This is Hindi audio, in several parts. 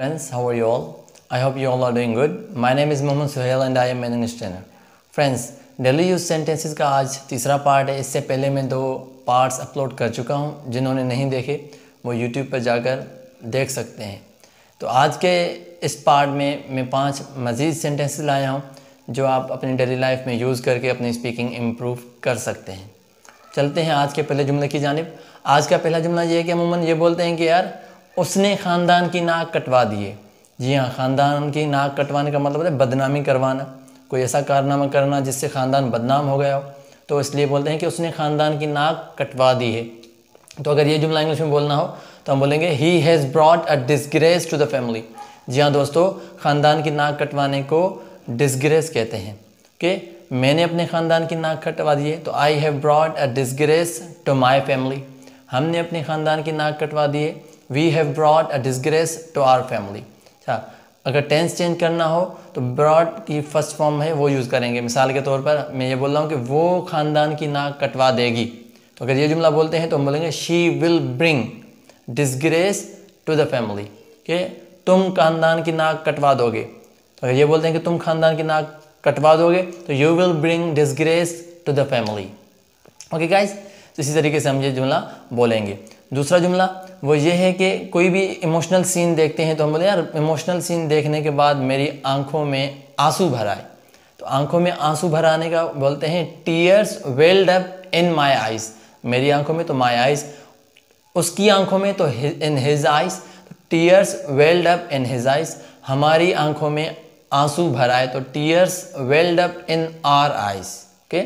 Friends, how are you all? I hope you all are doing good. My name is Mohammed Suhail and I am an English trainer. Friends, daily use sentences का आज तीसरा पार्ट है इससे पहले मैं दो पार्ट्स अपलोड कर चुका हूँ जिन्होंने नहीं देखे वो यूट्यूब पर जाकर देख सकते हैं तो आज के इस पार्ट में मैं पाँच मज़ीद सेंटेंसेस लाया हूँ जो आप अपनी डेली लाइफ में यूज़ करके अपनी स्पीकिंग इम्प्रूव कर सकते हैं चलते हैं आज के पहले जुमले की जानब आज का पहला जुमला ये है कि अमूमन ये बोलते हैं कि यार उसने ख़ानदान की नाक कटवा दिए जी हाँ ख़ानदान की नाक कटवाने का मतलब है बदनामी करवाना। कोई ऐसा कारनामा करना जिससे ख़ानदान बदनाम हो गया हो। तो इसलिए बोलते हैं कि उसने ख़ानदान की नाक कटवा दी है। तो अगर ये जुमला इंग्लिश में बोलना हो तो हम बोलेंगे he has brought a disgrace to the family जी हाँ दोस्तों, ख़ानदान की नाक कटवाने को डिसग्रेस कहते हैं। कि मैंने अपने ख़ानदान की नाक कटवा दी है तो I have brought a disgrace to my family हमने अपने ख़ानदान की नाक कटवा दी है we have brought a disgrace to our family अच्छा अगर टेंस चेंज करना हो तो ब्रॉड की फ़र्स्ट फॉर्म है, वो यूज़ करेंगे। मिसाल के तौर पर मैं ये बोल रहा हूँ कि वो ख़ानदान की नाक कटवा देगी। तो अगर ये जुमला बोलते हैं तो हम बोलेंगे she will bring disgrace to the family कि तुम खानदान की नाक कटवा दोगे। तो अगर ये बोलते हैं कि तुम खानदान की नाक कटवा दोगे तो you will bring disgrace to the family okay guys तो इसी तरीके से हम ये जुमला बोलेंगे। दूसरा जुमला, वो ये है कि कोई भी इमोशनल सीन देखते हैं तो हम बोले यार इमोशनल सीन देखने के बाद मेरी आँखों में आँसू भर आए। तो आँखों में आँसू भर आने का बोलते हैं tears welled up in my eyes मेरी आँखों में तो माई आइज़ उसकी आँखों में तो in his eyes tears welled up in his eyes हमारी आँखों में आँसू भर आए तो tears welled up in our eyes okay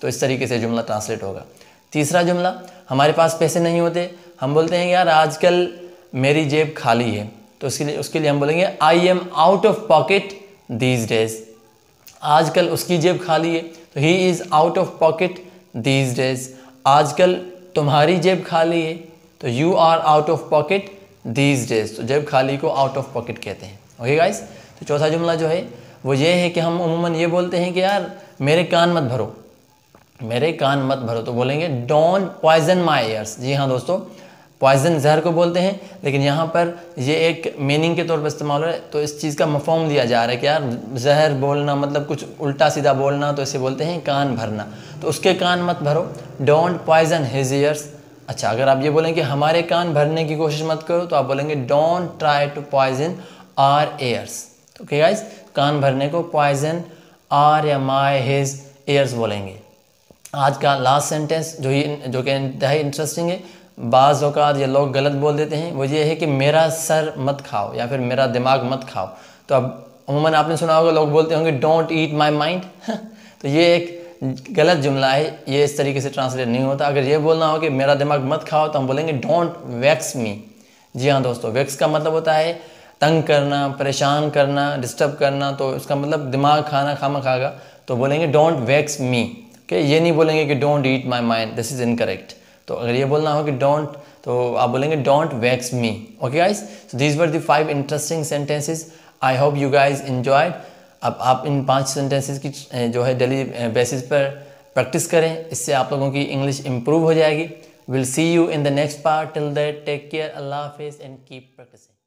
तो इस तरीके से जुमला ट्रांसलेट होगा। तीसरा जुमला, हमारे पास पैसे नहीं होते हम बोलते हैं, यार, आजकल मेरी जेब खाली है। तो उसके लिए उसके लिए हम बोलेंगे I am out of pocket these days आजकल उसकी जेब खाली है तो he is out of pocket these days आजकल तुम्हारी जेब खाली है तो you are out of pocket these days तो जेब खाली को आउट ऑफ़ पॉकेट कहते हैं। ओके गाइस तो चौथा जुमला जो है, वो ये है कि हम उमूमन ये बोलते हैं कि, यार, मेरे कान मत भरो। मेरे कान मत भरो तो बोलेंगे डोंट पॉइजन माई ईयर्स जी हाँ दोस्तों पॉइजन जहर को बोलते हैं, लेकिन यहाँ पर ये एक मीनिंग के तौर पर इस्तेमाल हो रहा है तो इस चीज़ का मफहम दिया जा रहा है कि यार, जहर बोलना मतलब कुछ उल्टा सीधा बोलना तो इसे बोलते हैं कान भरना। तो उसके कान मत भरो डोंट पॉइजन हिज ईयर्स अच्छा अगर आप ये बोलें कि हमारे कान भरने की कोशिश मत करो तो आप बोलेंगे don't try to poison our ears okay guys कान भरने को पॉइजन आर या माई हिज एयर्स बोलेंगे। आज का लास्ट सेंटेंस जो ही जो कि इंतहाई इंटरेस्टिंग है बाज़ ये लोग गलत बोल देते हैं। वो ये है कि मेरा सर मत खाओ या फिर मेरा दिमाग मत खाओ। तो अब अमूमन आपने सुना होगा, लोग बोलते होंगे डोंट ईट माई माइंड तो ये एक गलत जुमला है। ये इस तरीके से ट्रांसलेट नहीं होता। अगर ये बोलना हो कि मेरा दिमाग मत खाओ तो हम बोलेंगे डोंट वैक्स मी जी हाँ दोस्तों वैक्स का मतलब होता है तंग करना, परेशान करना डिस्टर्ब करना तो इसका मतलब दिमाग खाना खामा खागा तो बोलेंगे डोंट वैक्स मी ओके ये नहीं बोलेंगे कि don't eat my mind this is incorrect तो अगर ये बोलना हो कि डोंट तो आप बोलेंगे don't vex me okay guys so these were the five interesting sentences I hope you guys enjoyed अब आप इन पाँच सेंटेंसेस की जो है डेली बेसिस पर प्रैक्टिस करें। इससे आप लोगों की इंग्लिश इम्प्रूव हो जाएगी। Will see you in the next part till that take care अल्लाह हाफिज़ एंड कीप प्रैक्टिसिंग